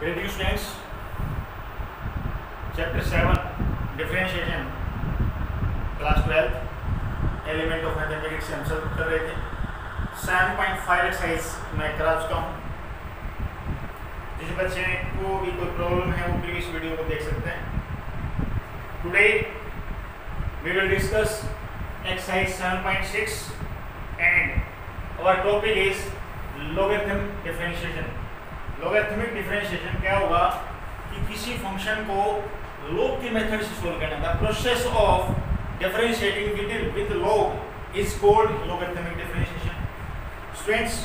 Great you students. Chapter 7 class twelfth element of mathematics से हम सब कर रहे थे सेवन पॉइंट फाइव एक्सरसाइज मैं करा चुका हूँ जिस बच्चे को भी कोई प्रॉब्लम है वो प्रीवियस वीडियो को देख सकते हैं today we will discuss exercise seven point six and और topic is logarithm differentiation logarithmic तो डिफरेंशिएशन क्या होगा कि किसी फंक्शन को लोग के मेथड से सोल्व करना था process of differentiating with with log is called logarithmic differentiation students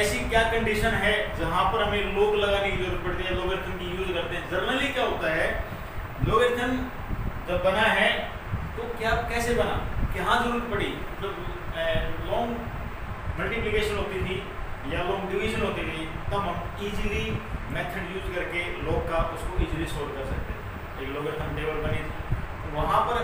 ऐसी क्या कंडीशन है जहां पर हमें लोग लगाने की जरूरत पड़ती है लोगरिथम की यूज करते हैं जर्नली क्या होता है लोगरिथम जब बना है तो क्या कैसे बना कहाँ जरूरत पड़ी जब लॉन्ग मल्टीप्लीकेशन होती थी या लॉन्ग डिवीजन होती थी तब हम इजीली मेथड यूज करके लोग का उसको इजीली सोल्व कर सकते हैं एक लॉगरिथम टेबल बनी थी वहाँ पर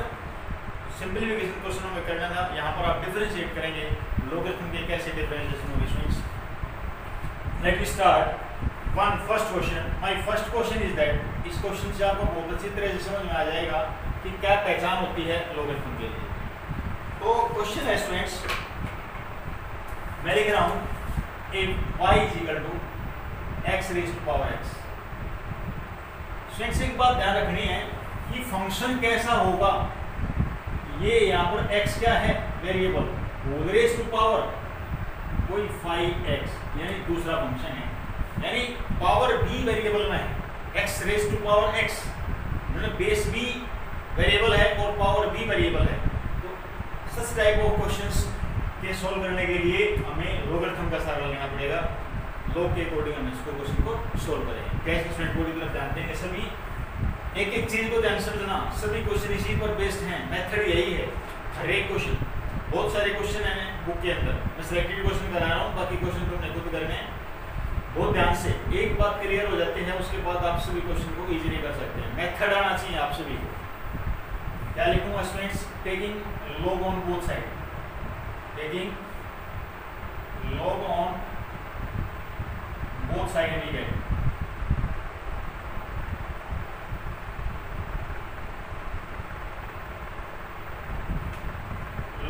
सिंप्लीफिकेशन क्वेश्चन हमें करना था यहाँ पर आप डिफ्रेंशिएट करेंगे लॉगरिथम के कैसे डिफ्रेंशिएशन होगी swings let me start one first question my first question is that इस क्वेश्चन से आपको बहुत अच्छी तरह से समझ में आ जाएगा कि क्या पहचान होती है लोगों के लिए तो क्वेश्चन है स्टूडेंट्स मैं लिख रहा हूँ if y is equal to x raise to power x स्वेच्छा की बात ध्यान रखनी है कि फंक्शन कैसा होगा ये यहाँ पर x क्या है वेरिएबल होल टू पावर कोई फाइव एक्स यानी दूसरा फंक्शन है यानी पावर b वेरिएबल में है x raise to power x मतलब बेस b वेरिएबल है और पावर b वेरिएबल है तो सच टाइप ऑफ क्वेश्चंस ये सोल्व करने के लिए हमें रोगर्थम का सहारा लेना पड़ेगा लोग के अकॉर्डिंग हम इसको क्वेश्चन को सोल्व करेंगे कैसे स्टूडेंट पूरी तरफ जानते हैं सभी एक एक चीज़ को ध्यान समझना सभी क्वेश्चन इसी पर बेस्ड हैं मेथड यही है हर एक क्वेश्चन बहुत सारे क्वेश्चन हैं बुक के अंदर मैं सिलेक्टेड क्वेश्चन करा रहा हूँ बाकी क्वेश्चन तुमने तो खुद करने हैं बहुत ध्यान से एक बात क्लियर हो जाती है उसके बाद आप सभी क्वेश्चन को ईजिली कर सकते हैं मैथड आना चाहिए आप सभी को क्या लिखूंगा students taking log on both side again log on both side we get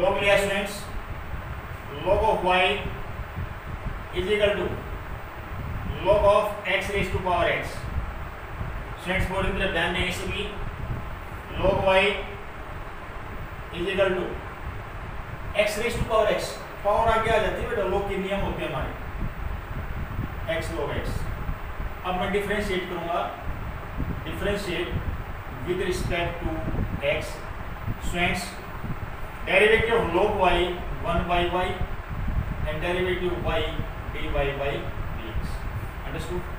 log लिया students log of y is equal to log of x raised to power x students board की तरफ ध्यान दें इसकी log y is equal to x raise to power x power आगे आ जाती है बेटा लोग के नियम होते हैं हमारे x log x अब मैं डिफरेंशिएट करूंगा differentiate with respect to x swans derivative log y 1 by y and derivative y d by by d understood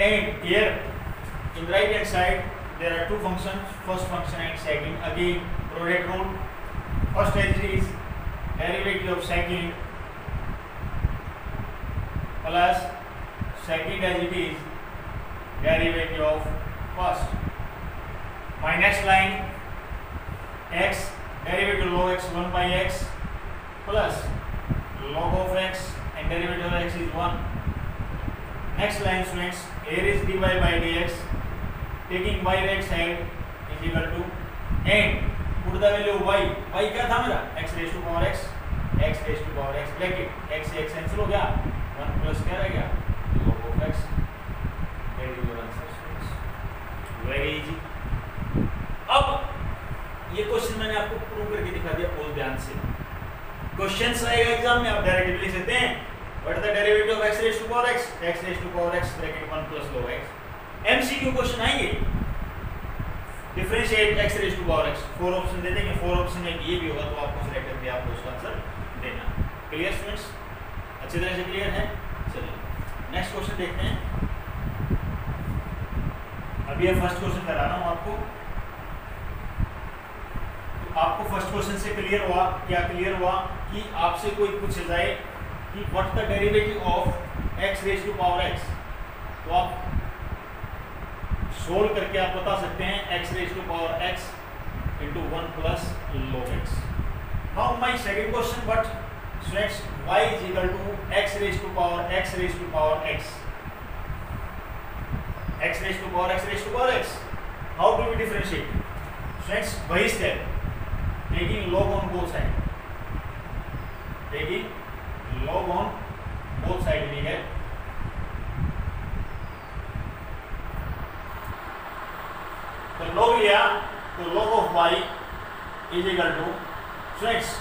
and here in right hand side there are two functions first function and second again product rule First entry is derivative of second plus second as it is derivative of first. My next line x derivative log x 1 by x plus log of x and derivative of x is 1. Next line students here is dy by dx taking y right side is equal to n put the value y y क्या था मेरा x raise to power x x raise to power x bracket x से x cancel हो गया one plus क्या रह गया two of x that is your answer very easy अब ये क्वेश्चन मैंने आपको प्रूव करके दिखा दिया बहुत ध्यान से क्वेश्चन आएगा एग्जाम में आप डायरेक्टली लिख सकते हैं what is the derivative of x raised to power x? x raised to power x bracket 1 plus log x. MCQ question आएंगे differentiate x raise to power x four option दे देंगे four option में ये भी होगा तो आपको select करके आपको उसका आंसर देना क्लियर स्टूडेंट्स अच्छी तरह से क्लियर है चलिए नेक्स्ट क्वेश्चन देखते हैं अभी मैं फर्स्ट क्वेश्चन करा रहा हूं आपको तो आपको फर्स्ट क्वेश्चन से क्लियर हुआ क्या क्लियर हुआ कि आपसे कोई पूछ जाए कि what the derivative of x raise to power x तो आप सोल्व करके आप बता सकते हैं x raise to power x into one plus log x how my second question but स्वेक्स y is equal to x raise to power x raise to power x x raise to power x raise to power x how do we differentiate sweats वही step taking log on both side taking log on both side नहीं है log लिया तो log of y is equal to friends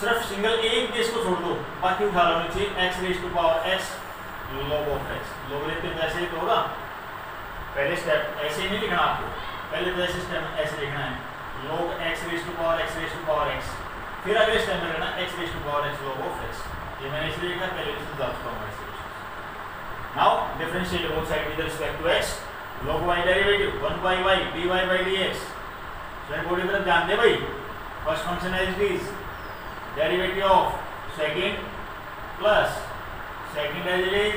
सिर्फ single एक base को छोड़ दो बाकी उठा लो नीचे x raise to power x log of x log लेते हैं ऐसे ही तो होगा पहले स्टेप ऐसे ही नहीं लिखना आपको पहले तो ऐसे स्टेप ऐसे लिखना है log x raise to power x raise to power x फिर अगले स्टेप में लिखना x raise to power x log of x ये मैंने इसलिए लिखा पहले इसको डाल चुका हूँ now differentiate both side with respect to x log y derivative one by y d y by so x sweat it की तरफ ध्यान दे भाई फर्स्ट फंक्शन है is derivative of second plus second as it is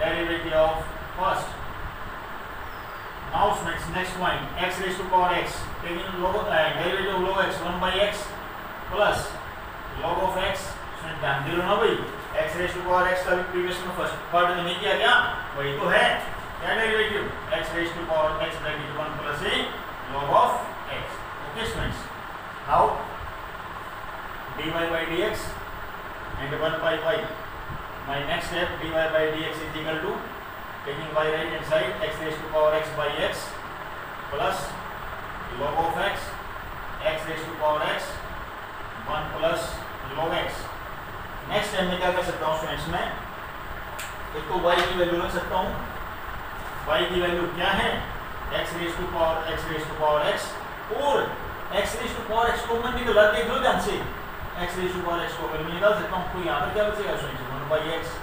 derivative of first now next next point x raised to power x taking log uh, derivative of log x 1 by x plus log of x so ध्यान de lo na bhai x raised to power x का भी previous में first part में नहीं किया गया वही तो है क्या derivative x raised to power x bracket 1 plus a log of x okay students now dy by dx and 1 by y my next step dy by dx is equal to taking by right hand side x raised to power x by x plus log of x x raised to power x 1 plus log x next time मैं क्या कर सकता हूँ friends मैं एक तो y की value रख सकता हूँ वाई की वैल्यू क्या है x raise to power x raise to power x और x raise to power x common निकल रहा देख लो ध्यान से x raise to power x common में निकाल सकता हूँ तो यहाँ पर क्या बचेगा सुनिए वन बाई एक्स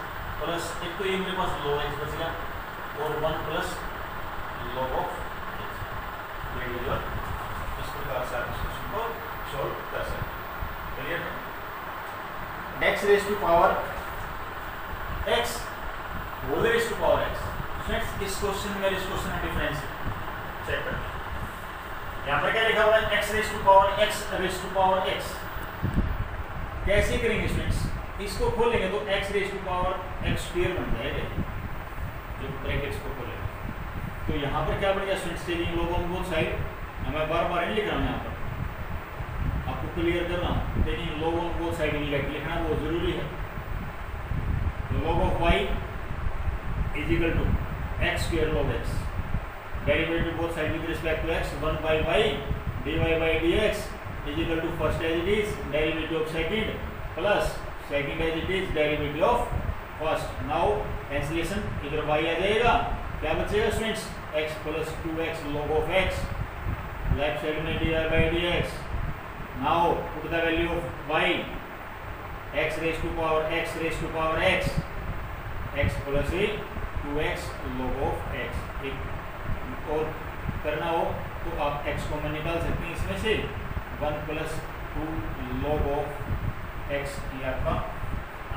प्लस एक तो ये मेरे पास लो एक्स बचेगा और वन प्लस लो ऑफ इस प्रकार से आप क्वेश्चन सॉल्व कर सकते क्लियर है x raise to power x whole raise to power x friends इस क्वेश्चन में इस क्वेश्चन में डिफरेंस चेक कर यहां पर क्या लिखा हुआ है x raise to power x raise to power x कैसे करेंगे फ्रेंड्स इसको खोलेंगे तो x raise to power x square बन जाएगा जो ब्रैकेट्स को खोलेंगे तो यहां पर क्या बन गया स्टूडेंट्स इन लोगों को साइड हमें बार बार नहीं लिखना है हूँ पर आपको क्लियर करना है हूँ लेकिन लोगों को साइड लिख लिखना वो ज़रूरी है log of is equal to x square log x derivative both side with respect to x one by y d y by d x is equal to first as it is derivative of second plus second as it is derivative of first now cancellation इधर y आ जाएगा क्या बचेगा students x plus two x log of x left side में d r by d x now put the value of y x raise to power x raise to power x x plus he two x log of x एक और करना हो तो आप x को मैं निकाल सकते हैं इसमें से one plus two log of x ये आपका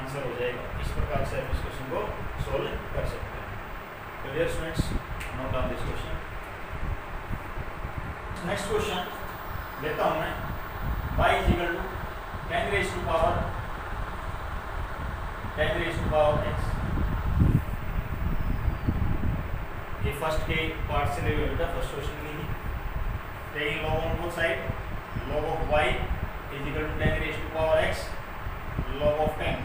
आंसर हो जाएगा इस प्रकार से आप इस क्वेश्चन को सोल्व कर सकते हैं तो dear students note on this question next question लेता हूं मैं by is equal to 10 raised to power 10 raised to power x ये फर्स्ट के पार्ट से ले लो फर्स्ट क्वेश्चन में ही ten log on both side log of y equal to ten raise to power x log of ten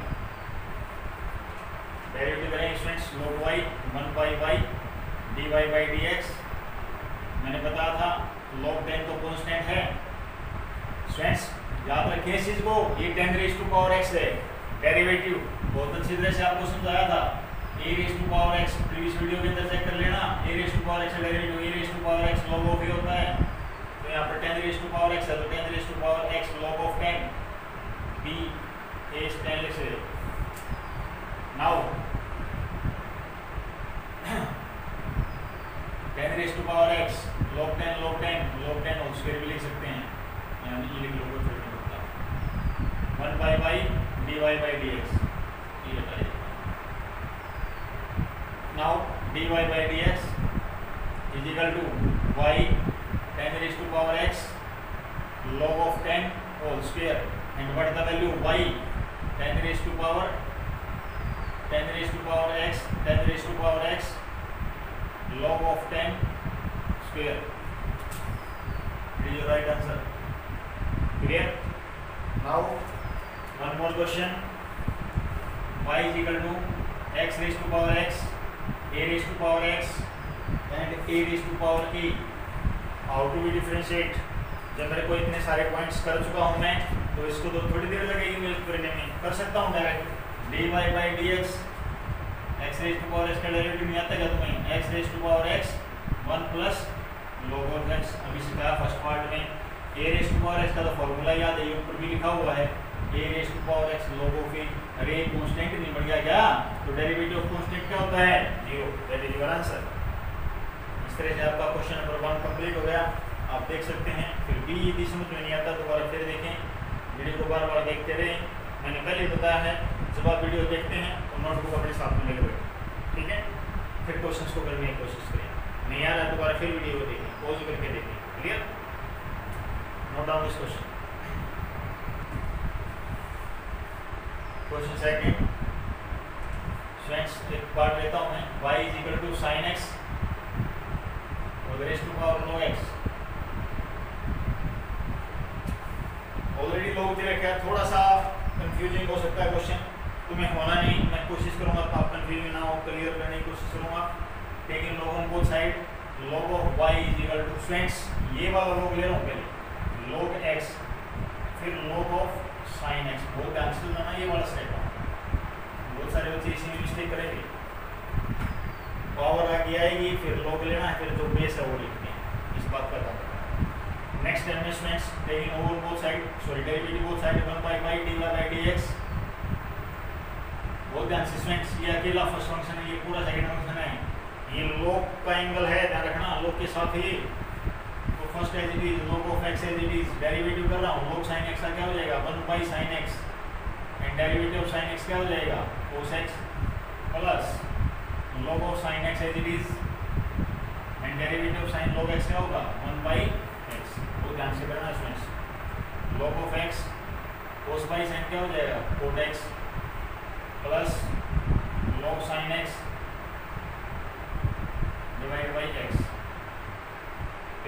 derivative करेंगे students log y one by y d y by d x मैंने बताया था log ten तो constant है students याद रखें इस चीज़ को ये ten raise to power x है डेरिवेटिव बहुत अच्छी तरह से आपको समझाया था a raise to power x previous video के अंदर चेक कर लेना a raise to power x direct to a raise to power x log of a होता है तो यहाँ पर ten raise to power x है तो ten raise to power x log of ten b a ten से now ten raise to power x log ten log ten log ten whole square भी लिख सकते हैं यानी ये लिख लो कोई फर्क नहीं पड़ता one by by d y by d x now dy by dx is equal to y 10 raised to power x log of 10 whole square and what is the value y 10 raised to power 10 raised to power x 10 raised to power x log of 10 square it is your right answer clear now one more question y is equal to x raised to power x a raised to power x and a raised to power e how to be differentiate जब मेरे को इतने सारे points कर चुका हूँ मैं तो इसको तो थोड़ी देर लगेगी मुझे करने में कर सकता हूँ direct d y by d x x raise to power x का डायरेक्टिव नहीं आता क्या तुम्हें x raise to power x one plus log of अभी सिखाया फर्स्ट पार्ट में a raise to power x का तो फॉर्मूला याद है ये ऊपर भी लिखा हुआ है a raise to power x की अरे नहीं बढ़ गया क्या तो डेरिवेटिव ऑफ क्या होता है zero that is your answer इस तरह से आपका क्वेश्चन नंबर वन कंप्लीट हो गया आप देख सकते हैं फिर बी यदि समझ में नहीं आता दोबारा फिर देखें वीडियो को बार बार देखते रहें मैंने पहले बताया है जब आप वीडियो देखते हैं तो नोटबुक अपने साथ में लेकर बैठे ठीक है फिर क्वेश्चन को करने की कोशिश करें नहीं आ रहा दोबारा फिर वीडियो को देखें पॉज करके देखें clear note down this question question second friends एक पार्ट लेता हूं मैं y is equal to sin x और raised to power log x already log दे रखा है थोड़ा सा कंफ्यूजिंग हो सकता है क्वेश्चन तुम्हें होना नहीं मैं कोशिश करूंगा आप कंफ्यूज ना हो क्लियर करने की कोशिश करूंगा लेकिन लोगों को side log of y is equal to friends ये वाला लोग ले रहा हूं पहले log x फिर log of साइन एक्स वो कैंसिल होना ये वाला स्टेप बहुत सारे बच्चे इसी में मिस्टेक करेंगे पावर आगे आएगी फिर लोग लेना फिर जो बेस है वो लिखते हैं इस बात का ध्यान next investments taking over both side sorry derivative both side one by by d y d x both ध्यान ये अकेला फर्स्ट फंक्शन है ये पूरा सेकंड फंक्शन है ये लोग का एंगल है ध्यान रखना लोग के साथ ही first as it is log of x as it is derivative कर रहा हूँ लोग साइन एक्स का क्या हो जाएगा one by sine x and derivative of sine x क्या हो जाएगा cos x plus log of sine x as it is and derivative of sine log x क्या होगा वन बाई एक्स वो ध्यान से करना students log of x cos by sine क्या हो जाएगा cot x plus log sine x divide by x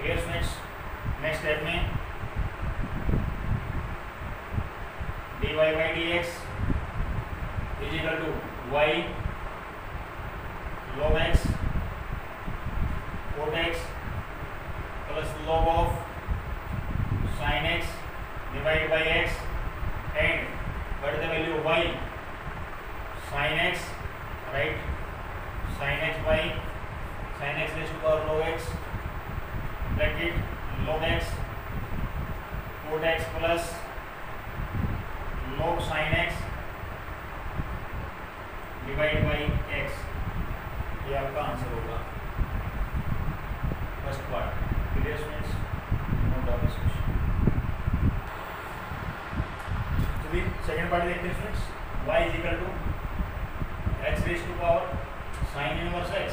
dear students next step में d y by d x equal to y log x cot x plus log of sine x divide by x and what is the value y sin x right sin x by sin x raised to power log x bracket log x cot x plus log sine x divide by x ये आपका answer होगा first part clear students no doubt तो भी second part देखते हैं students y equal to x raise to power sine inverse है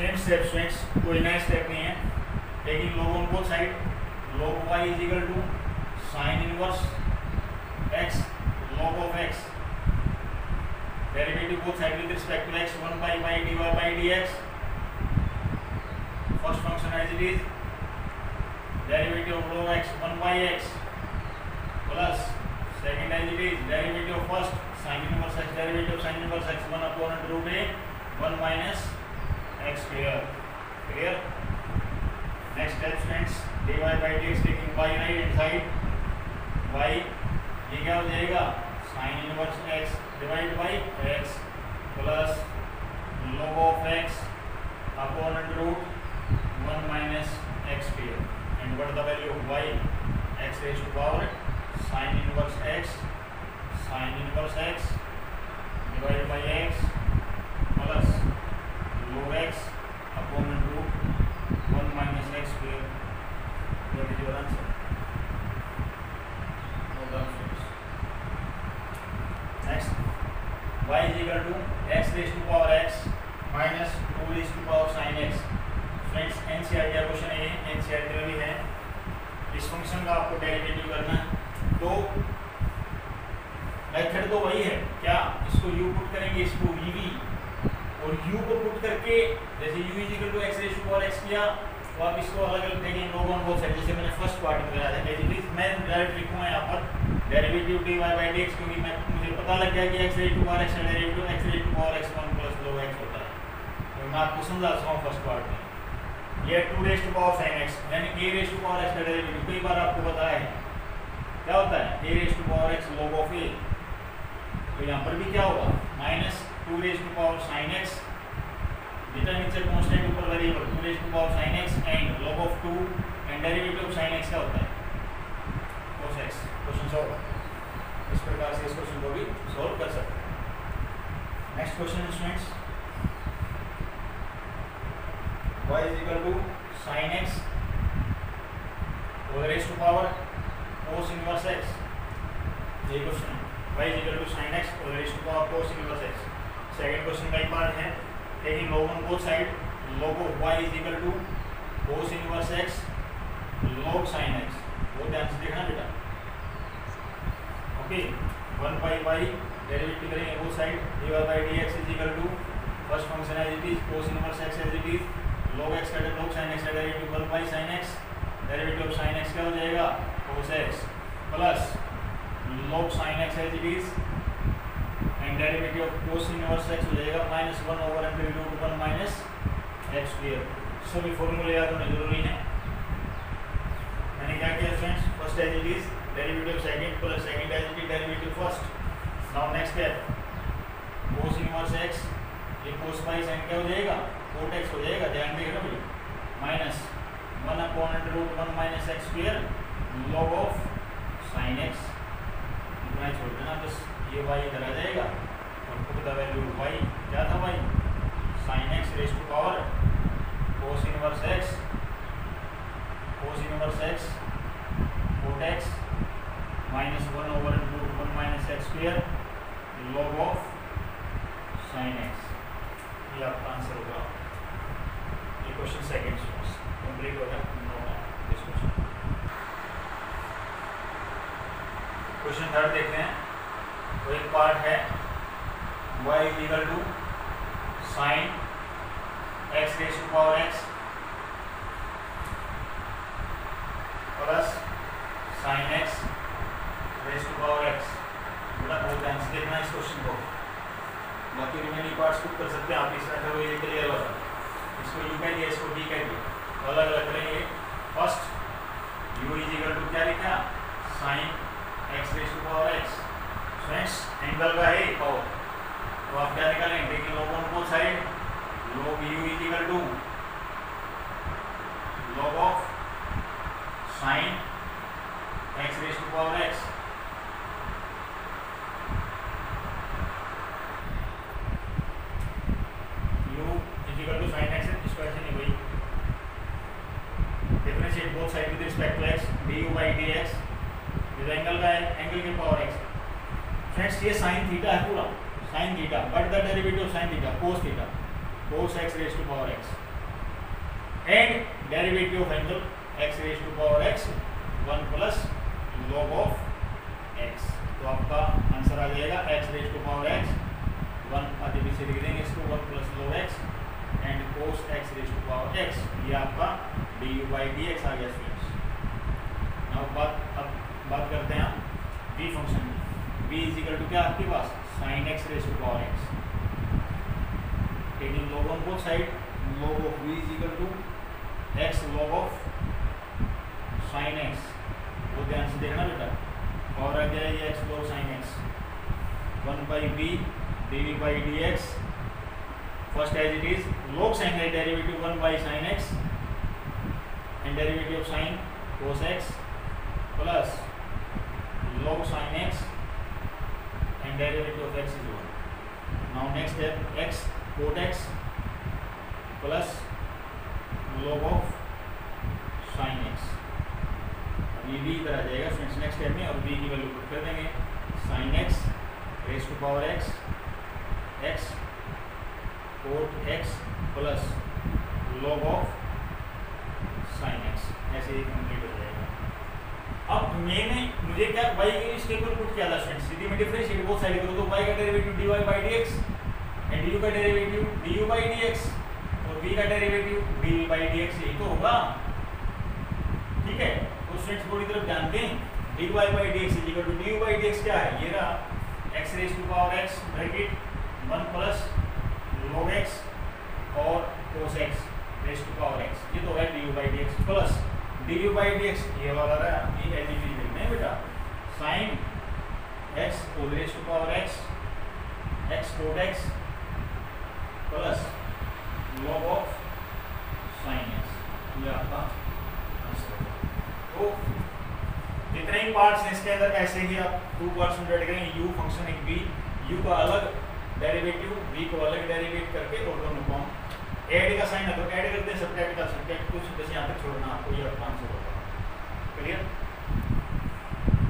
same step स्वेक्स कोई नया स्टेप नहीं है लेकिन log on both side log y is equal to sin inverse x log of x derivative both side with respect to x 1 by y dy by dx first function as it is derivative of log x 1 by x plus second as it is derivative of first sin inverse x derivative of sin inverse x 1 upon root a 1 minus x square clear next step friends d y by d x taking y right and side y ये क्या हो जाएगा sine inverse x divide by x plus log of x upon under root 1 minus x here and what the value of y x raised to power sin inverse x sin inverse x divided by x plus log x upon root 1 minus x square that is your answer all the answers next y is equal to x raised to power x minus 2 raised to power sin x friends N C R T question है N C R T में भी है इस function का आपको derivative करना है तो मेथड तो वही है क्या इसको यू पुट करेंगे इसको वी वी और u को पुट करके जैसे u equal to x ratio और x किया तो आप इसको अलग अलग देखें लोग ऑन बोथ साइड जैसे मैंने फर्स्ट पार्ट में करा था बेसिकली मैं डायरेक्ट लिखूंगा यहाँ पर डेरिवेटिव dy by dx क्योंकि मैं मुझे पता लग गया कि x ratio power x derivative x ratio power x1 plus log x होता है तो मैं आपको समझा चुका हूँ फर्स्ट पार्ट में ये two raised power sine x यानी ए रेस्ट पावर एक्स का डेरिवेटिव कई बार आपको बताया है क्या होता है a raised power x log of a तो यहाँ पर भी क्या होगा minus two raise to power sine x deter नीचे कॉन्स्टेंट ऊपर variable two raise to power sine x and log of two and derivative of sine x क्या होता है कोस एक्स क्वेश्चन सॉल्व इस प्रकार से इस क्वेश्चन को भी सॉल्व कर सकते हैं next question students y is equal to sine x और raise to power cos inverse x ये question y is equal to sine x और raise to power cos inverse x second question का ही part है taking log on both side log of y is equal to cos inverse x log sin x वो ध्यान से देखना बेटा okay one by y derivative करेंगे वो side d y by d x is equal to first function as it is cos inverse x as it is log x का log sine x का derivative one by sine x derivative of sine x क्या हो जाएगा cos x plus log sine x as it is and derivative of cos inverse x हो जाएगा minus one over M P root one minus x square सभी फॉर्मूले याद होने जरूरी हैं मैंने क्या किया friends first as it is derivative second plus second as it is derivative first now next step cos inverse x ये कोस पाई साइन क्या हो जाएगा कोट एक्स हो जाएगा ध्यान देगा भाई minus one upon under root one minus x square log of sine x इतना छोड़ देना बस ये वाई इधर आ जाएगा और पुट द वैल्यू वाई क्या था y sine x raise to power cos inverse x cos inverse x cot x minus one over two one minus x square log of sine x ये आपका answer होगा ये question second complete हो गया question third देखते हैं तो एक पार्ट है y equal to sine x raise to power x plus sine x raise to power x बड़ा बहुत ध्यान से देखना इस क्वेश्चन को बाकी रिमेनिंग पार्ट्स खुद कर सकते हैं आप इसमें करो ये क्लियर हुआ इसको यू कह दिया इसको डी कह दिया अलग अलग करेंगे first u is equal to क्या लिखा sine x raise to power x निकल रहा है तो, तो आप क्या निकालें देखिए लोग ऑन कौन सा है log u equal to log of sine x raise to power x derivative of x is 1. Now next step x cot x plus log of sin x. अब ये b इधर आ जाएगा फ्रेंड्स नेक्स्ट स्टेप में अब b की value put कर देंगे sin x raise to power x x cot x plus log of sin x ऐसे ही कंप्लीट हो जाएगा अब मैंने मुझे क्या y के इसके ऊपर पुट किया था फ्रेंड्स सीधी में डिफरेंशिएट बोथ साइड करो तो y का डेरिवेटिव dy by dx and du का डेरिवेटिव du by dx और v का डेरिवेटिव dv by dx यही तो होगा ठीक है तो फ्रेंड्स पूरी तरफ ध्यान दें dy by dx equal to du by dx क्या है ये रहा x raise to power x bracket 1 plus log x और cos x raise to power x ये तो है du by dx plus d u by d x ये वाला रहा ये एज इट इज लिखना है बेटा sine x whole raise to power x x cot x plus log of sine x ये आपका आंसर तो जितने ही पार्ट्स हैं इसके अंदर ऐसे ही आप टू पार्ट्स में डेट गए यू फंक्शन एक बी यू का अलग डेरिवेटिव बी को अलग डेरिवेट करके और दोनों को ऐड का साइन अगर ऐड करते हैं सब्ट्रैक्ट का सब्ट्रैक्ट कुछ बस यहाँ पे छोड़ना आपको ये आपका आंसर होगा clear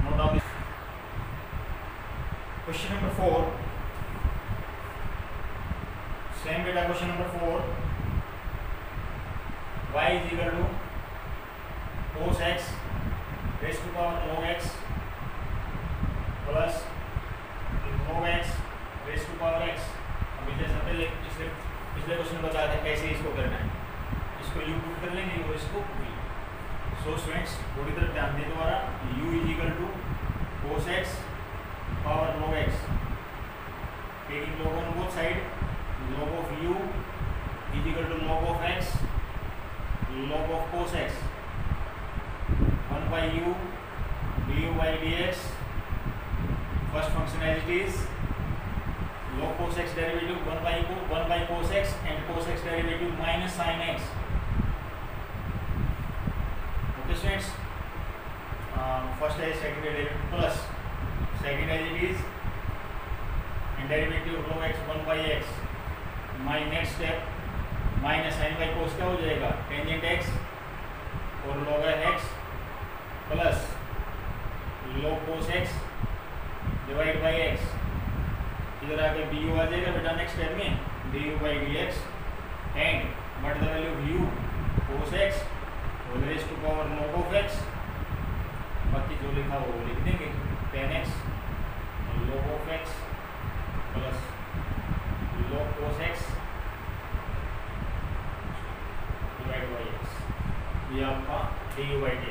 note down question number four same बेटा question number four y is equal to cos x raise to power log x plus log x raise to power x अभी जैसा पहले इसलिए पिछले क्वेश्चन में बताया था कैसे इसको करना है इसको यू पुट कर लेंगे और इसको वी सो स्टूडेंट्स पूरी तरफ ध्यान दें दोबारा u is equal to cos x power log x taking log on both side log of u is equal to log of x cos x one by u d u by d x first function as it is cos x derivative 1 by 1 by cos x and cos x derivative minus sin x okay students um, first is second derivative plus second derivative is and derivative of log x 1 by x my next step minus sine by cos क्या हो जाएगा tangent x और log x plus log cos x divide by x इधर आके B u आ जाएगा बेटा next time में d u by d x and what the value of u cos x whole raise to power note of x बाकी जो लिखा हो वो लिख देंगे tan x log of x plus log cos x divide by x ये आपका d u by d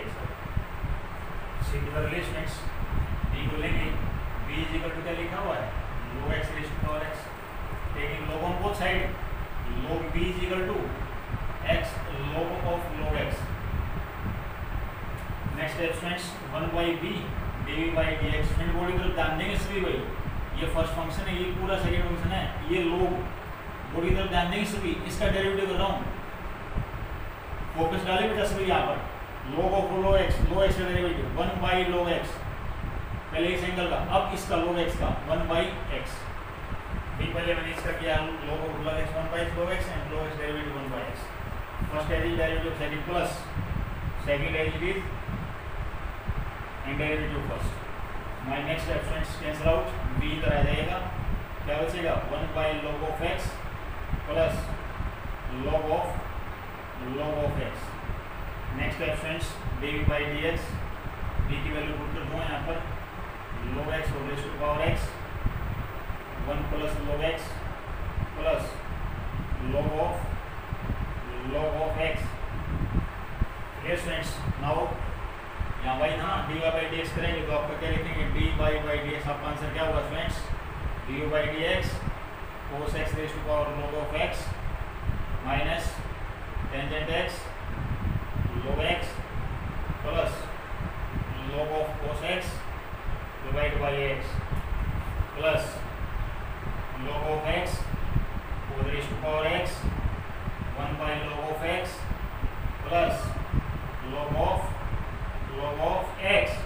answer क्या होगा friends d u by d x cos x raise to power log of x minus tangent x log x plus log of cos x divide by x plus log of x cos raise to power x one by log of x plus log of log of x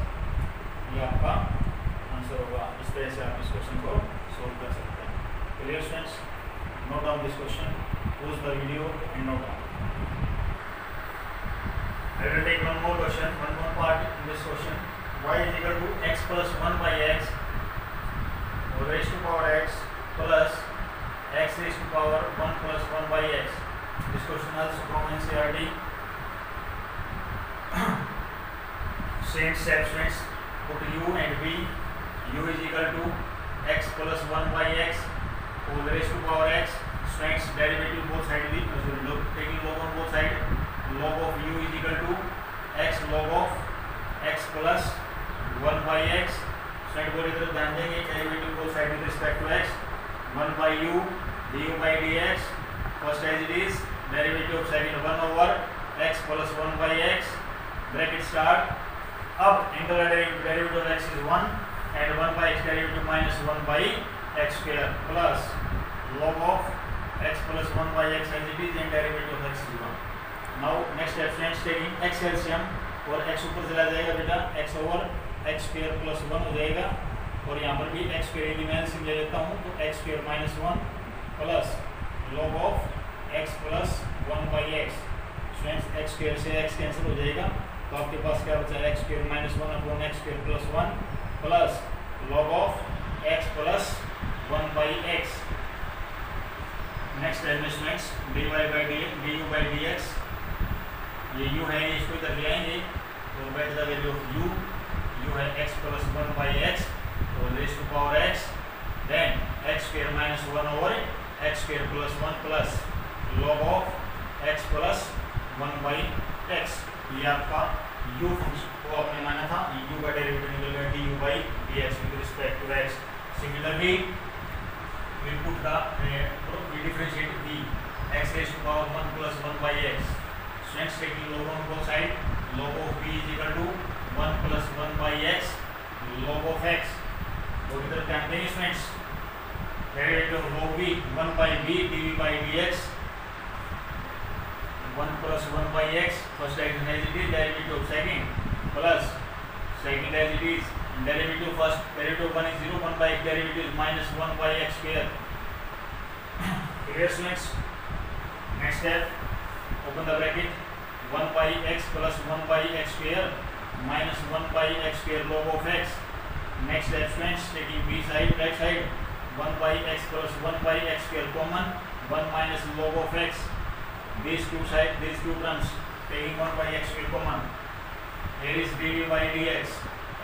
ये आपका तरह से आप इस question को solve कर सकते हैं clear students note down this question pause the video and note down I will take one more question, one more part in this question. Y is equal to x plus 1 by x raised to power x plus x raised to power 1 plus 1 by x. This question also from NCRT. Since substance put u and v u is equal to x plus 1 by x whole raised to power x so x derivative both side the so log taking log on both side log of u is equal to x log of x plus 1 by x so एक बोले तो ध्यान देंगे derivative both side with respect to x 1 by u du by dx first as it is derivative of second 1 over x plus 1 by x bracket start अब internal derivative of x is 1 and one by x carry to minus one by x square plus log of x plus 1 by x as it is and derivative of x given. Now next exponent taking x LCM और x ऊपर चला जाएगा बेटा x over x square plus one हो जाएगा और यहाँ पर भी x स्क्र की मैं ले लेता हूँ तो x square minus one plus log of x plus one by x students x square से x कैंसिल हो जाएगा तो आपके पास क्या बचा है x square minus one upon x square plus one plus log of x plus one by x next है d y by d d u by d x ये यू है इसको इधर ले आएंगे तो by the value of u u है x plus one by x तो raise to power x then x square minus one over x square plus one plus log of x plus one by x ये आपका you function को आपने माना था you का derivative निकल गया d u by d x with respect to x similarly we put the uh, we differentiate the x raised to power 1 plus 1 by x so x taking log on both side log of b is equal to 1 plus 1 by x log of x तो इधर कंटिन्यूसमेंट्स derivative log b 1 by b dv by dx 1 plus 1 by x first x is negative derivative of second plus second derivative is derivative of first derivative one is zero one by x derivative is minus one by x square erase next next step open the bracket one by x plus one by x square minus one by x square log of x next step friends taking b side back side one by x plus one by x square common one minus log of x these two side these two terms taking one by x square common here is dv by dx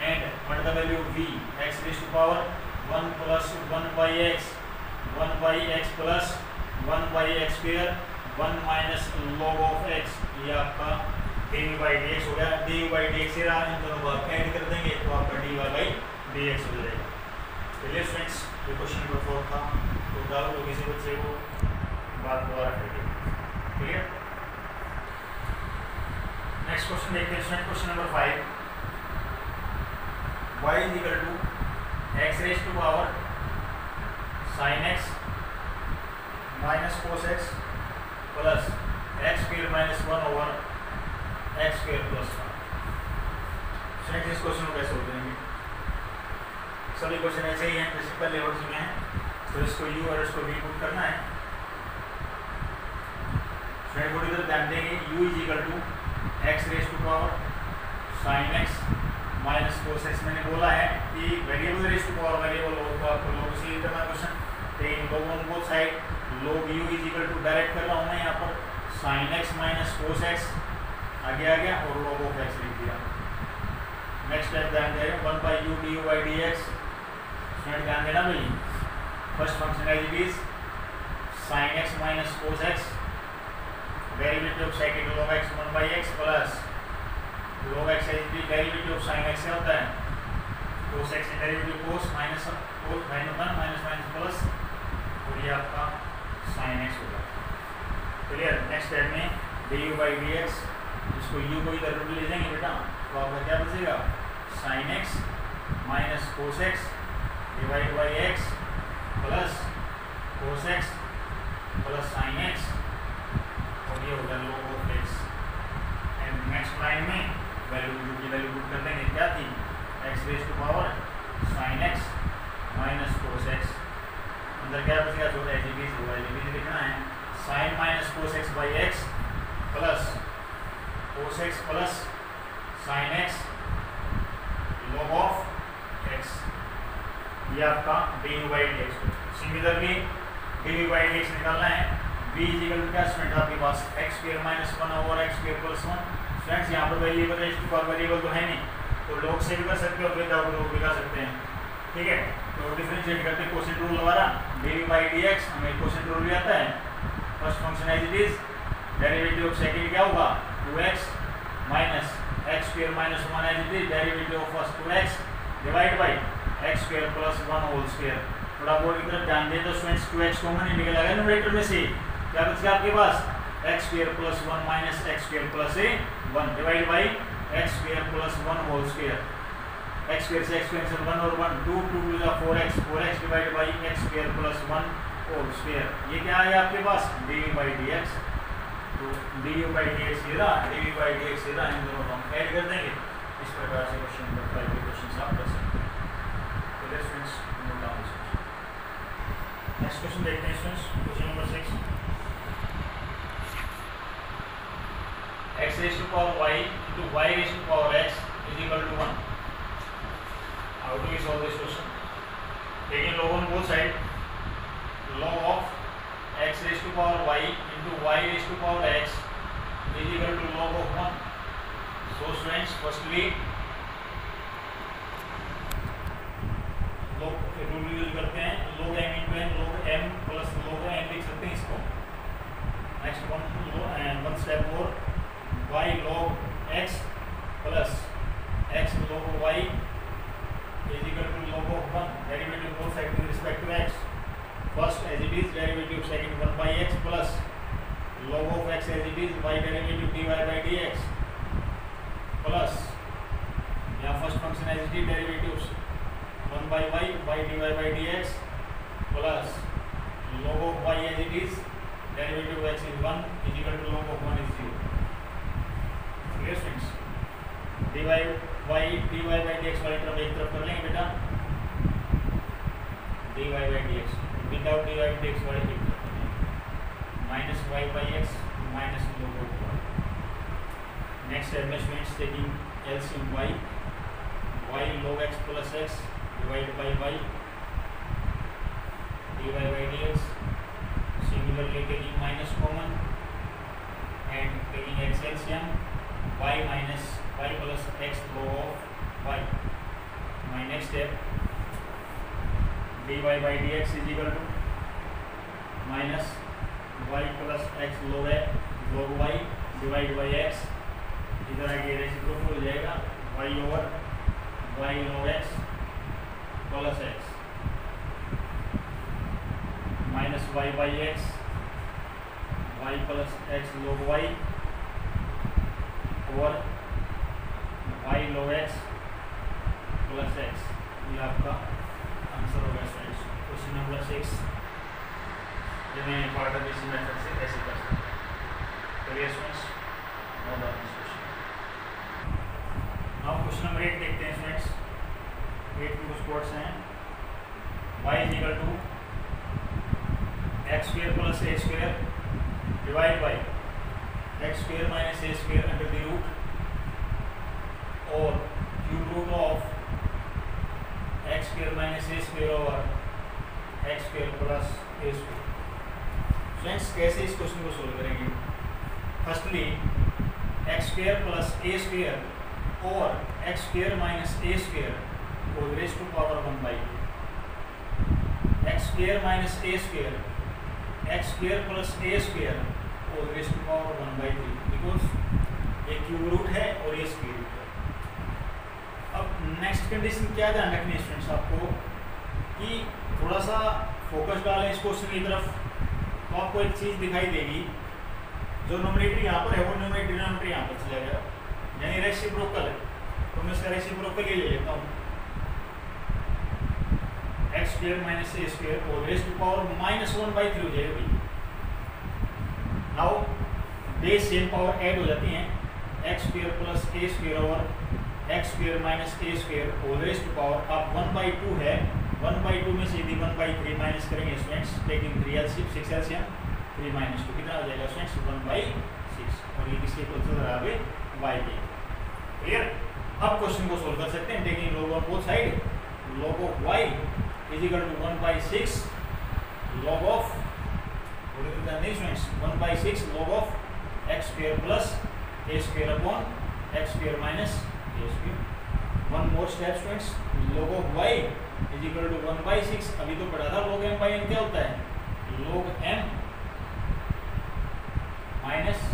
and what is the value v x raised to power 1 plus 1 by x 1 by x plus 1 by x square 1 minus log of x ये आपका dv by dx हो गया dv by dx से रहा इन दोनों को add कर देंगे तो आपका dy by dx हो जाएगा चलिए फ्रेंड्स ये क्वेश्चन नंबर फोर था तो डालो किसी बच्चे को बात दोबारा करके क्लियर नेक्स्ट क्वेश्चन देखते हैं student question number five y is equal to x raise to power sine x minus cos x plus x square minus one over x square plus one student इस question को कैसे हो करेंगे सभी question ऐसे ही हैं प्रिंसिपल लेवल और चुके हैं तो इसको यू और इसको वी पुट करना है फ्रेंड बोर्ड इधर ध्यान देंगे u is equal to x raise to power sine x minus cos x मैंने बोला है कि variable raise to power variable हो तो आपको लोग इसी तो इन लोगों को side log u is equal to direct कर रहा हूँ मैं यहाँ पर sine x minus cos x आगे आ गया और लोग ऑफ एक्स लिख दिया नेक्स्ट स्टेप ध्यान दे रहे one by u d u by d x student ध्यान देना भाई first function as it is sine x minus cos x derivative of sec into log x 1 by x plus log x is the derivative of sin x होता है cos x derivative cos minus cos minus 1 minus minus plus और ये आपका sin x होगा clear next step में du by dx इसको u को इधर ले जाएंगे बेटा तो आपका क्या बचेगा sin x minus cos x divided by x plus cos x plus sin x और ये हो गया लो वो एंड नेक्स्ट लाइन में वैल्यू यू की वैल्यू पुट कर देंगे क्या थी x raise to power sine x minus cos x अंदर क्या बचेगा छोटा एच बीज होगा एच बीज लिखना है sine minus cos x by x plus cos x plus sine x log of x ये आपका d u by d x similarly d u by d x निकालना है बी इजिकल आपके पास x square minus one over x square plus one students यहाँ पर variable है इसके variable तो है नहीं तो लोग से भी कर सकते हैं विदाउट लोग भी कर सकते हैं ठीक है तो डिफ्रेंशिएट करते हैं क्वेश्चन रूल हमारा डी बाई डी एक्स हमें क्वेश्चन रूल भी आता है first function as it is derivative of second क्या होगा two x minus x square minus one as it is derivative of first two x divide by x square plus one whole square थोड़ा board की तरफ ध्यान दें तो students two x common ही निकल आ गया में से क्या बच गया आपके पास x square plus one minus x square plus a one divide by x square plus one whole square x square से एक्स वन और वन टू टू टू या four x four x divide by x square plus one whole square ये क्या आया आपके पास d u by d x तो d u by d x सीधा d v by d x सीधा इन दोनों को हम ऐड कर देंगे इस प्रकार से क्वेश्चन नंबर फाइव के क्वेश्चन आप कर सकते हैं नेक्स्ट तो क्वेश्चन देखते हैं question number six x raise to power y into y raise to power x is equal to one how to you solve this question लेकिन log on both side log of x raise to power y into y raise to power x is equal to log of one so students firstly log rule use करते हैं log m into m log m plus log m लिख सकते हैं इसको next one one step और y log x plus x log y is equal to log of 1 derivative both sides with respect to x. First as it is derivative, second 1 by x plus log of x as it is y derivative dy by dx plus first function as it is derivatives 1 by y dy by dx plus log of y as it is derivative of x is 1 is equal to log of 1 is 0. D y y d y by d x वाली तरफ एक तरफ कर लेंगे बेटा d y by d x without d y d x वाली एक तरफ minus y by x minus no root y next है measurements taking LCM y y log x plus x divide by y d y by d x similarly taking minus common and taking x LCM y minus 5 plus x log of y my next step dy by dx is equal to minus y plus x log log y divide by x इधर आगे reciprocal हो जाएगा y over y log x plus x minus y by x y plus x log y और आई log x plus x ये आपका answer होगा students question number six जो मैं पार्ट ऑफ इसी मेथड से कैसे कर सकते हैं clear students no doubt question अब क्वेश्चन नंबर एट देखते हैं स्टूडेंट्स एट टू स्पोर्ट्स हैं y is equal to x square plus a square divide by x square minus a square under the root और cube root of x square minus a square और x square plus a square friends कैसे इस question को solve करेंगे firstly x square plus a square और x square minus a square को raise to power one by x square minus a square x square plus a square और raise to power one by three because ये cube root है और ए square next condition क्या ध्यान रखनी है students आपको कि थोड़ा सा फोकस डालें इस क्वेश्चन की तरफ तो आपको एक चीज़ दिखाई देगी जो नोमिनेटर यहाँ पर है वो नोमिनेटर नोमिनेटर यहाँ पर चला गया यानी रेसिप्रोकल है तो मैं इसका रेसिप्रोकल ही ले लेता हूँ x square minus a square और raise to power minus one by three हो जाएगा भैया now the same power add हो जाती है x square plus a square और x square minus a square whole rest power अब वन बाई टू है वन बाई टू में से यदि वन बाई थ्री माइनस करेंगे students taking three LCM six L LCM three minus two कितना हो जाएगा स्टूडेंट्स वन बाई सिक्स और ये किसके क्वेश्चन आगे वाई के क्लियर अब क्वेश्चन को सोल्व कर सकते हैं taking log of both side log of y is equal to 1 by 6 log of what is the measurements 1 by 6 log of x square plus a square upon one more step students log of y is equal to one by six अभी तो पढ़ा था लोग M by N क्या होता है log m minus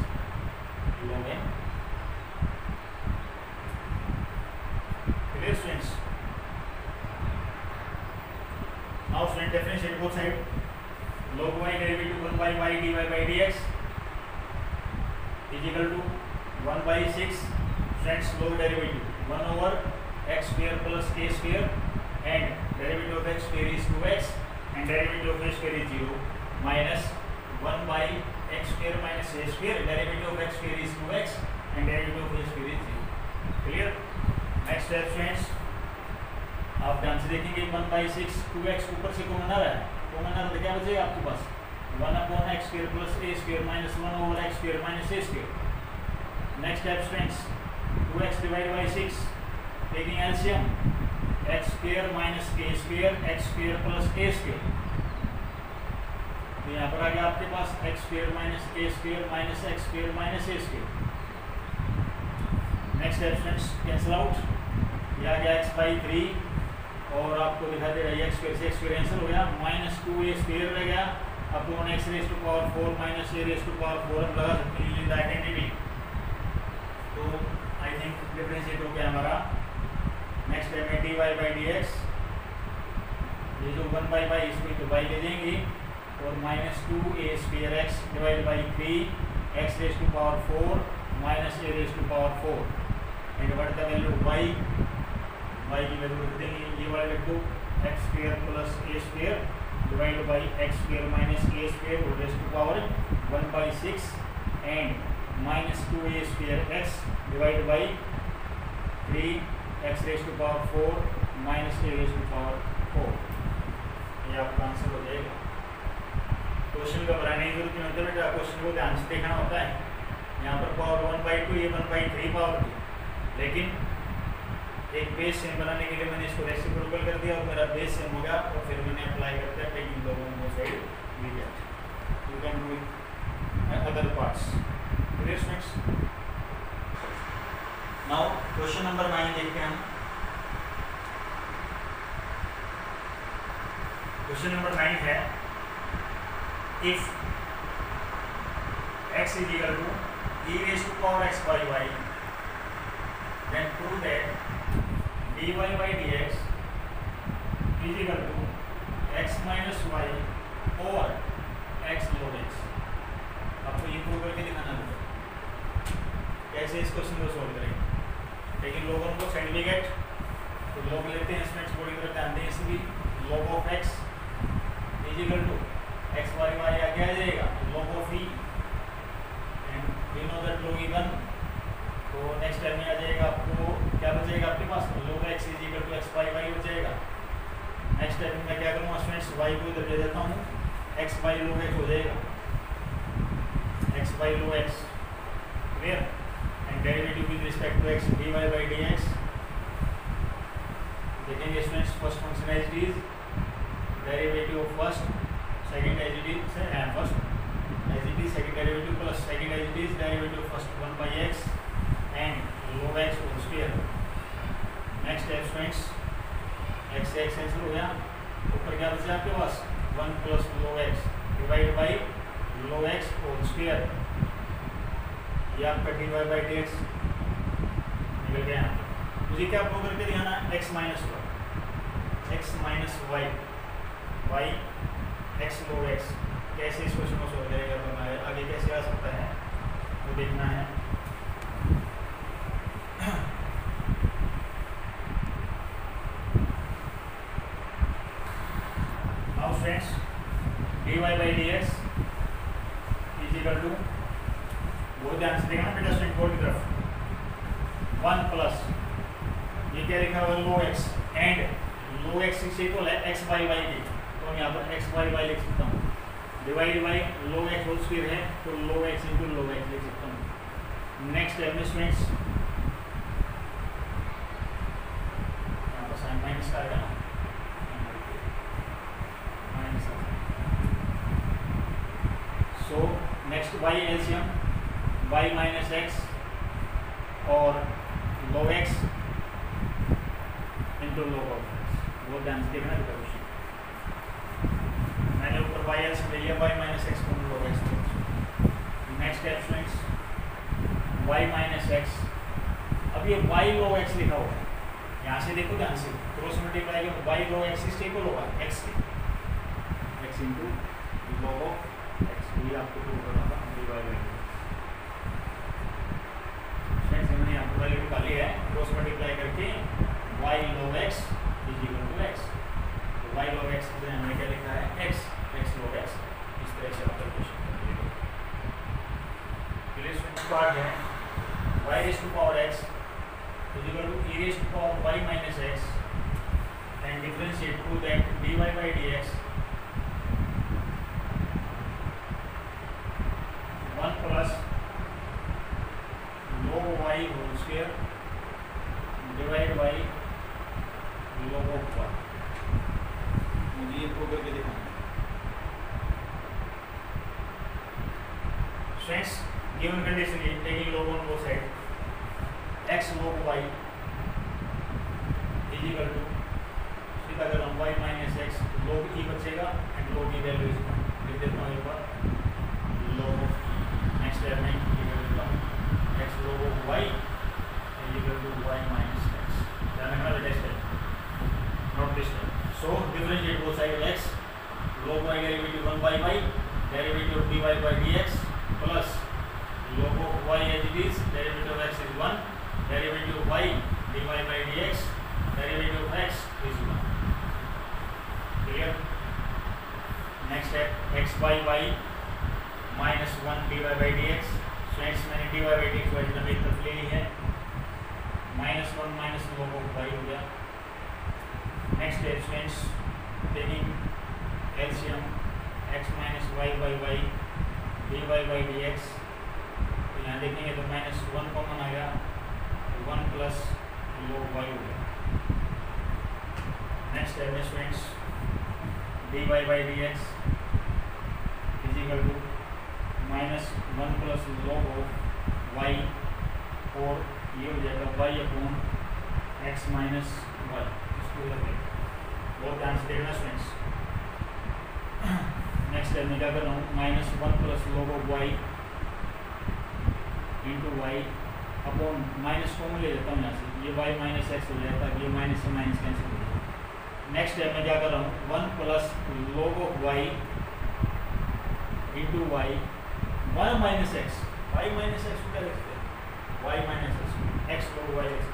square minus 1 over x square minus a square. Next abstracts 2x divided by 6. Taking LCM x square minus a square x square plus a square. तो यहाँ पर आ गया आपके पास x square minus a square minus x square minus a square next abstains cancel out ये आ गया x by three और आपको दिखा दे रहा है एक्स स्क्र से एक्स स्क्र कैंसिल हो गया माइनस टू ए स्क्र रह गया upon x raise to power four minus a raise to power four हम लगा सकते हैं द आइडेंटिटी तो आई थिंक डिफ्रेंशिएट हो गया हमारा नेक्स्ट टाइम में d y by d x ये जो वन बाई बाई इसमें तो बाई ले लेंगे और minus two a square x divide by three x raise to power four minus a raise to power four and what the value y y की value रख देंगे ये वाला लिख दो x square plus a square divide by x square minus a square whole raise to power one by six and minus two a square x divide by three x raise to power four minus a raise to power four ये आपका answer हो जाएगा question का बनाने की जरूरत नहीं होती बेटा क्वेश्चन को ध्यान से देखना होता है यहाँ पर पावर वन बाई टू ये वन बाई थ्री पावर थी लेकिन एक बेस सेम बनाने के लिए मैंने इसको रेसिप्रोकल कर दिया और मेरा बेस सेम हो गया और फिर मैंने अप्लाई कर दिया taking the one more side we you can do it other parts clear students now question number nine देखते हैं क्वेश्चन नंबर नाइन है if x is equal to e raised to power x by y then prove that d y dx d equal to to x minus y और log x आपको ये prove करके दिखाना होगा कैसे इस question को सॉल्व करेंगे लेकिन लोगों को सर्टिफिकेट तो लोग लेते हैं इसमें एक्सपोर्टिंग करते हैं इसलिए log of x is equal to x y y आगे आ जाएगा तो log of e and we know that log e1 तो नेक्स्ट टाइम में आ जाएगा आपको क्या बचेगा आपके पास x is equal to x y y हो जाएगा नेक्स्ट स्टेप में क्या करूँगा स्टूडेंट्स वाई को इधर ले जाता हूँ एक्स वाई लो एक्स हो जाएगा x y log x clear and derivative with respect to x d y by d x देखेंगे students first function as it is derivative of first second as it is and first as it is second derivative plus second as it is derivative first one by x and log x whole square next है students x x cancel हो गया ऊपर क्या बचा आपके पास one plus log x divide by log x whole square या आपका d y by d x निकल गया मुझे क्या प्रूव करके दिखाना है x minus y x minus y y x log x कैसे इस क्वेश्चन को सोल्व करेगा तो हमारे आगे कैसे आ सकता है वो देखना है y minus x एक्स जो है हमने क्या लिखा है एक्स एक्स लोग एक्स इस तरह से आप कैलकुलेशन पार्ट है y raise to power x is equal to e raise to power y minus x and differentiate to that d y by d x one plus log y whole square calcium x minus y by y d y by d x तो यहाँ देखेंगे तो minus one common आ गया one plus log Y हो गया next है students d y by d x is equal to minus one plus log हो y और ये हो जाएगा y upon x minus y इसको बहुत ध्यान से देखना स्टूडेंट्स नेक्स्ट टाइम मैं क्या कर रहा हूँ minus one plus log of y into y upon minus common ले लेता हूँ यहाँ से ये वाई माइनस एक्स हो जाएगा ये माइनस से माइनस कैंसिल हो जाएगा नेक्स्ट टाइम मैं क्या कर रहा हूँ one plus log of y into y one minus x y minus x को क्या सकते हैं y minus x x log y x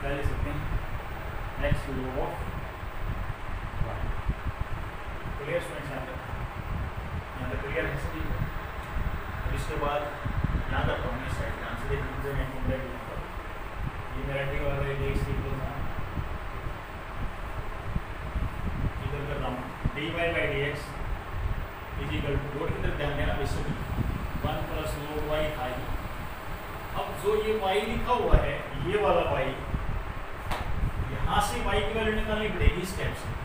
क्या लिख सकते हैं x log of y clear students यहाँ मटेरियल है सभी फिर इसके बाद यहाँ करता हमने साइड यहाँ से देख लीजिए मैं घूम रहा यहाँ पर ये मेरा टी वाला ये एक्स इक्वल था इधर का रहा हूँ d y by d x is equal to road की ध्यान देना बेसिकली वन प्लस रो वाई आई अब जो ये वाई लिखा हुआ है ये वाला वाई यहाँ से वाई की वैल्यू निकालनी पड़ेगी इस स्टेप से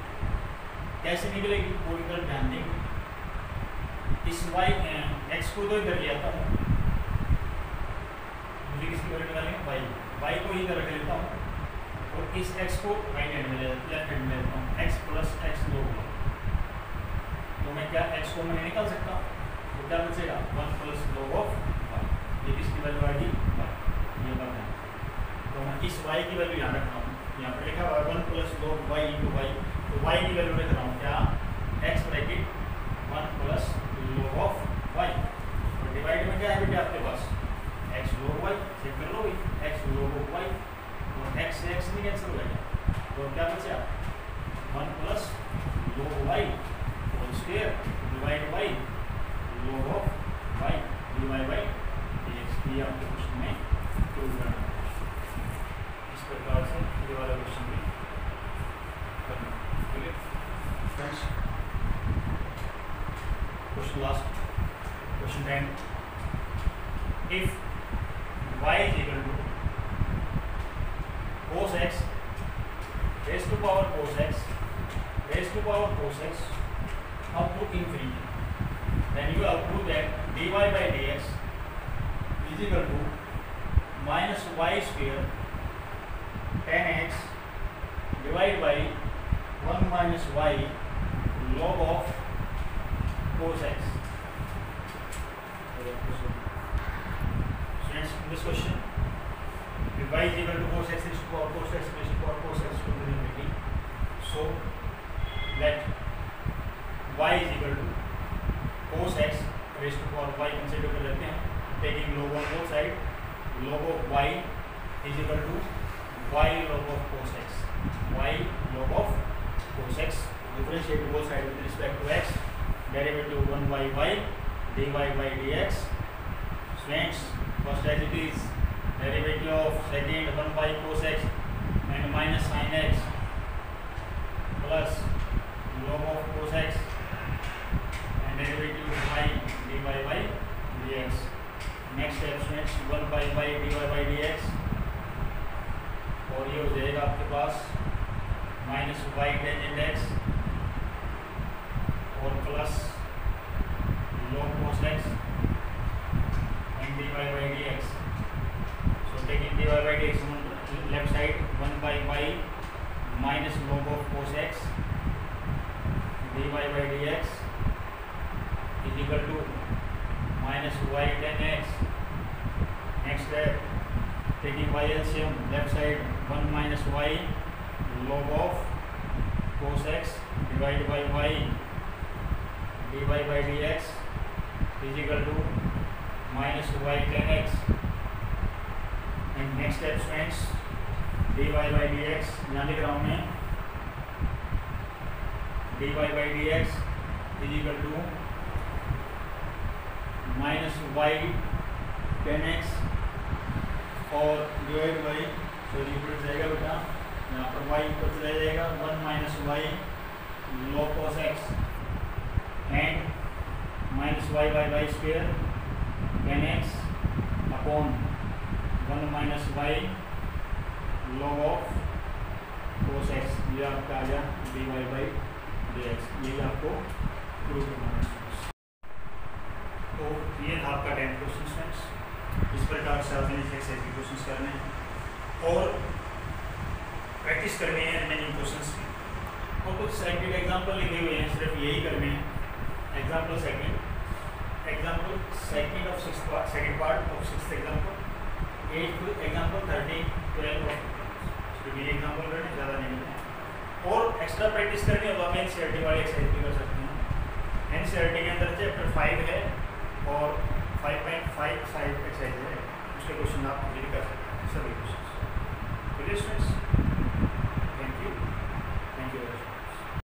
कैसे निकलेगी पूरी तरह ध्यान देंगे इस वाई एक्स को तो इधर ले आता हूँ मुझे किसकी वैल्यू निकालनी है वाई वाई को इधर रख लेता हूँ और इस एक्स को राइट हैंड में लेफ्ट हैंड में लेता हूँ एक्स प्लस एक्स दो हुआ तो मैं क्या एक्स को मैं निकाल सकता हूँ तो क्या बचेगा वन प्लस दो ऑफ वाई ये किसकी वैल्यू आएगी वाई ये बात है तो मैं इस वाई की वैल्यू यहाँ रख रहा हूँ यहाँ पर लिखा हुआ वन प्लस दो वाई इंटू वाई तो वाई की वैल्यू लिख रहा हूँ क्या एक्स ब्रैकेट ऑफ वाई और डिवाइड में क्या है बेटे आपके पास एक्स लोग वाई चेक कर लो एक्स लोग वाई और एक्स से एक्स भी कैंसिल हो जाएगा तो क्या बचा one plus log y whole square divide by log of y d y by x ये आपके log of cos x. Students, in this question, if y is equal to cos x raised to power cos x raised to power cos x to the infinity, so let y is equal to cos x raised to power y consider कर लेते हैं, taking log on both side, log of y is equal to y log of cos x, y log of cos x differentiate both sides with respect to x derivative 1 by y dy by dx friends first as it is derivative of second 1 by cos x and minus sin x plus log of cos x and derivative of y dy by dx next step friends one by y dy by dx और ये हो जाएगा आपके पास minus y tan index four plus log cos x and d y by d x so taking d y by d x left side one by y minus log of cos x d y by d x is equal to minus y tan x next है taking y L C M left side one minus y log of cos x divide by y d y by d x is equal to minus two y tan x and next step students d y by d x यहाँ लिख रहा हूँ मैं d y by d x is equal to minus y tan x और divide by sorry ऊपर जाएगा बेटा यहाँ पर वाई ऊपर चला जाएगा one minus y log cos x and minus y by y square and x upon one minus y log of cos x ये आपका आ गया d y by d x ये आपको प्रूफ करना है तो ये था आपका टेंथ क्वेश्चन फ्रेंड्स इस प्रकार से आपने फिक्स ऐसे क्वेश्चन करने हैं और प्रैक्टिस करनी है रिमेनिंग क्वेश्चन की और कुछ साइंटिफिक एग्जाम्पल लिखे हुए हैं सिर्फ यही करने हैं example segment example second of sixth part second part of sixth example eighth example thirty 12 तो मेरी एग्जाम्पल करनी ज़्यादा नहीं है और एक्स्ट्रा प्रैक्टिस करनी है तो एन सी आर टी वाली एक्सरसाइज भी कर सकते हैं एन सी आर टी के अंदर चैप्टर फाइव है और five point five five exercise है उसके क्वेश्चन आप कंप्लीट कर सकते हैं सभी तो